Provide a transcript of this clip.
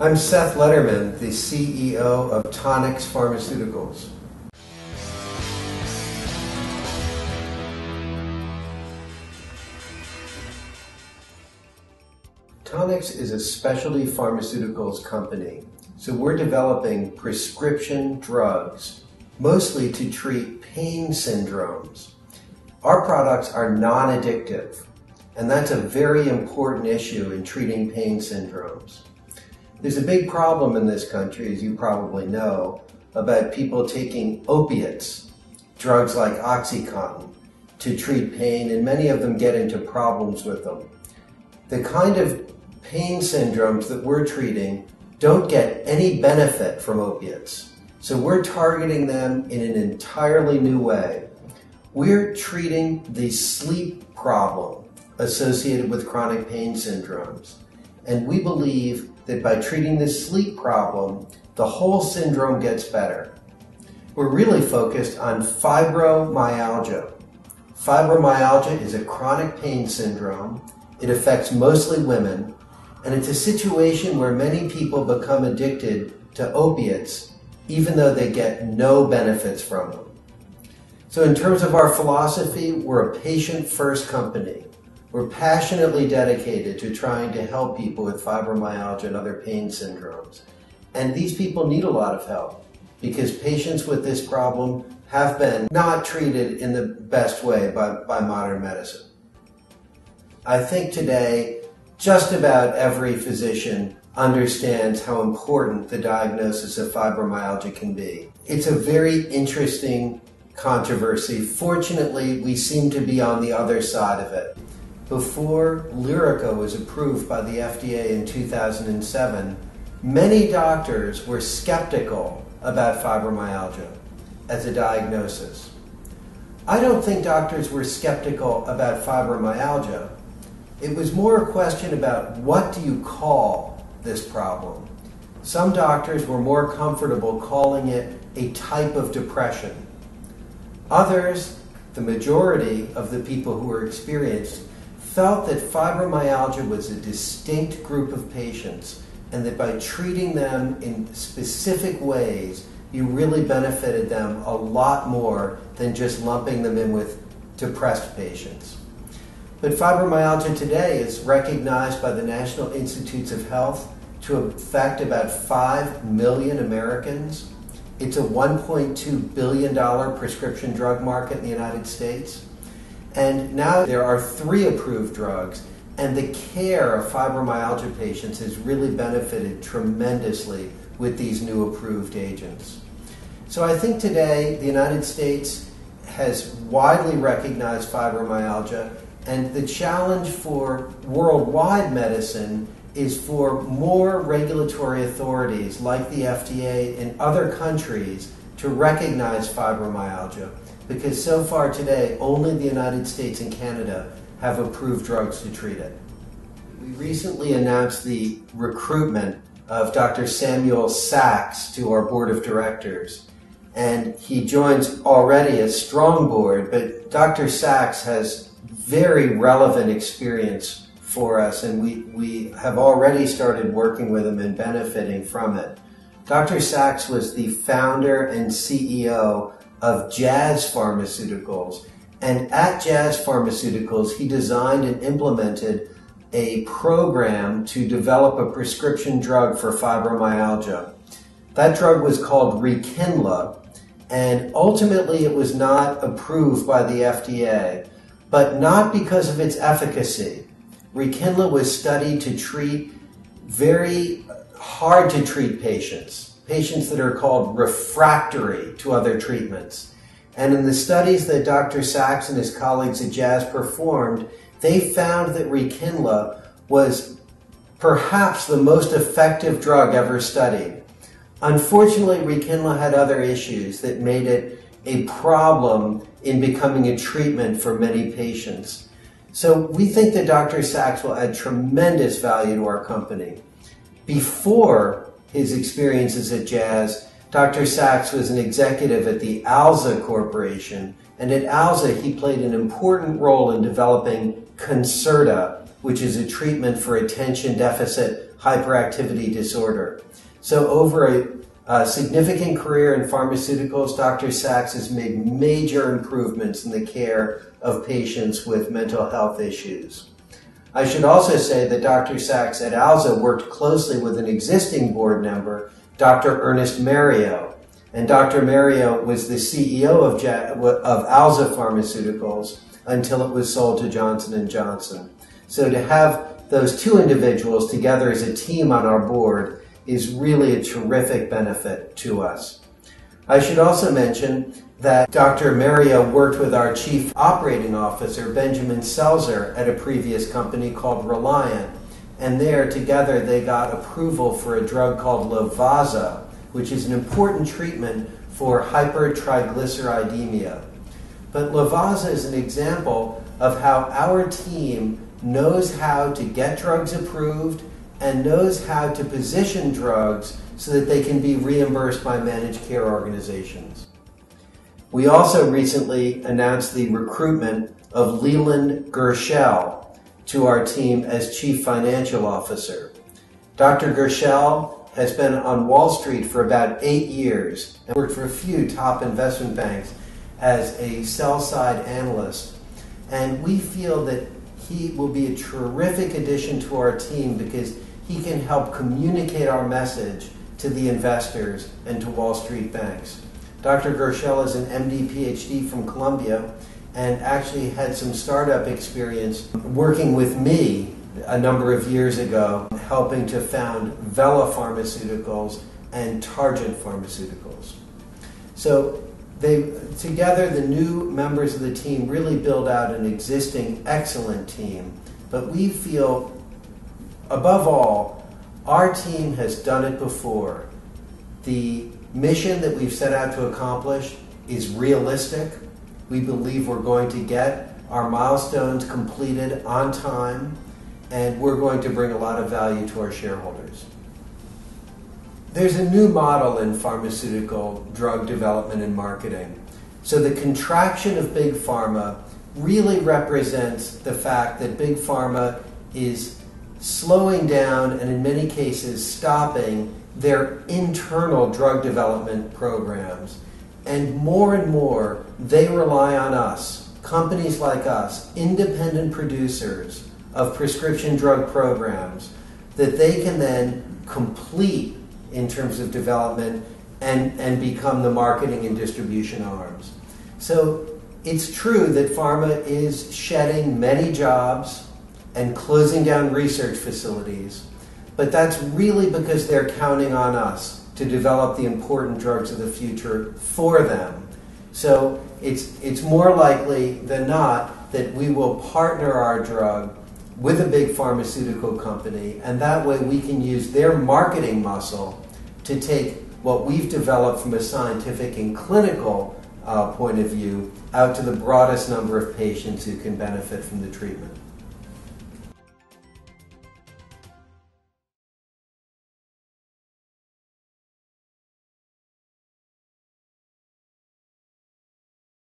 I'm Seth Lederman, the CEO of Tonix Pharmaceuticals. Tonix is a specialty pharmaceuticals company, so we're developing prescription drugs, mostly to treat pain syndromes. Our products are non addictive, and that's a very important issue in treating pain syndromes. There's a big problem in this country, as you probably know, about people taking opiates, drugs like Oxycontin, to treat pain, and many of them get into problems with them. The kind of pain syndromes that we're treating don't get any benefit from opiates. So we're targeting them in an entirely new way. We're treating the sleep problem associated with chronic pain syndromes. And we believe that by treating this sleep problem, the whole syndrome gets better. We're really focused on fibromyalgia. Fibromyalgia is a chronic pain syndrome. It affects mostly women, and it's a situation where many people become addicted to opiates even though they get no benefits from them. So, in terms of our philosophy, we're a patient first company. We're passionately dedicated to trying to help people with fibromyalgia and other pain syndromes. And these people need a lot of help because patients with this problem have been not treated in the best way by, by modern medicine. I think today just about every physician understands how important the diagnosis of fibromyalgia can be. It's a very interesting controversy. Fortunately, we seem to be on the other side of it. Before Lyrica was approved by the FDA in 2007, many doctors were skeptical about fibromyalgia as a diagnosis. I don't think doctors were skeptical about fibromyalgia. It was more a question about what do you call this problem. Some doctors were more comfortable calling it a type of depression. Others, the majority of the people who were experienced, felt that fibromyalgia was a distinct group of patients and that by treating them in specific ways, you really benefited them a lot more than just lumping them in with depressed patients. But fibromyalgia today is recognized by the National Institutes of Health to affect about 5 million Americans. It's a $1.2 billion prescription drug market in the United States. And now there are three approved drugs, and the care of fibromyalgia patients has really benefited tremendously with these new approved agents. So I think today the United States has widely recognized fibromyalgia, and the challenge for worldwide medicine is for more regulatory authorities like the FDA in other countries to recognize fibromyalgia because so far today, only the United States and Canada have approved drugs to treat it. We recently announced the recruitment of Dr. Samuel Saks to our board of directors. And he joins already a strong board, but Dr. Saks has very relevant experience for us, and we, we have already started working with him and benefiting from it. Dr. Saks was the founder and CEO of Jazz Pharmaceuticals. And at Jazz Pharmaceuticals, he designed and implemented a program to develop a prescription drug for fibromyalgia. That drug was called Rekinla, and ultimately it was not approved by the FDA, but not because of its efficacy. Rekinla was studied to treat very hard to treat patients patients that are called refractory to other treatments. And in the studies that Dr. Saks and his colleagues at Jazz performed, they found that Rekinla was perhaps the most effective drug ever studied. Unfortunately, Rekinla had other issues that made it a problem in becoming a treatment for many patients. So we think that Dr. Saks will add tremendous value to our company. Before his experiences at Jazz, Dr. Saks was an executive at the Alza Corporation, and at Alza he played an important role in developing Concerta, which is a treatment for attention deficit hyperactivity disorder. So, over a, a significant career in pharmaceuticals, Dr. Saks has made major improvements in the care of patients with mental health issues. I should also say that Dr. Saks at Alza worked closely with an existing board member, Dr. Ernest Mario. And Dr. Mario was the CEO of, of Alza Pharmaceuticals until it was sold to Johnson & Johnson. So to have those two individuals together as a team on our board is really a terrific benefit to us. I should also mention that Dr. Mario worked with our chief operating officer, Benjamin Selzer, at a previous company called Reliant. And there, together, they got approval for a drug called Lovaza, which is an important treatment for hypertriglyceridemia. But Lovaza is an example of how our team knows how to get drugs approved and knows how to position drugs so that they can be reimbursed by managed care organizations. We also recently announced the recruitment of Leland Gershell to our team as Chief Financial Officer. Dr. Gershell has been on Wall Street for about eight years and worked for a few top investment banks as a sell side analyst. And we feel that he will be a terrific addition to our team because he can help communicate our message to the investors and to Wall Street banks. Dr. Gershell is an MD PhD from Columbia and actually had some startup experience working with me a number of years ago, helping to found Vela Pharmaceuticals and Targent Pharmaceuticals. So they together the new members of the team really build out an existing excellent team. But we feel above all our team has done it before. The mission that we've set out to accomplish is realistic. We believe we're going to get our milestones completed on time and we're going to bring a lot of value to our shareholders there's a new model in pharmaceutical drug development and marketing. So the contraction of big pharma really represents the fact that big pharma is slowing down and in many cases stopping their internal drug development programs. And more and more, they rely on us, companies like us, independent producers of prescription drug programs, that they can then complete in terms of development and, and become the marketing and distribution arms. So it's true that pharma is shedding many jobs and closing down research facilities, but that's really because they're counting on us to develop the important drugs of the future for them. So it's, it's more likely than not that we will partner our drug with a big pharmaceutical company, and that way we can use their marketing muscle to take what we've developed from a scientific and clinical uh, point of view out to the broadest number of patients who can benefit from the treatment.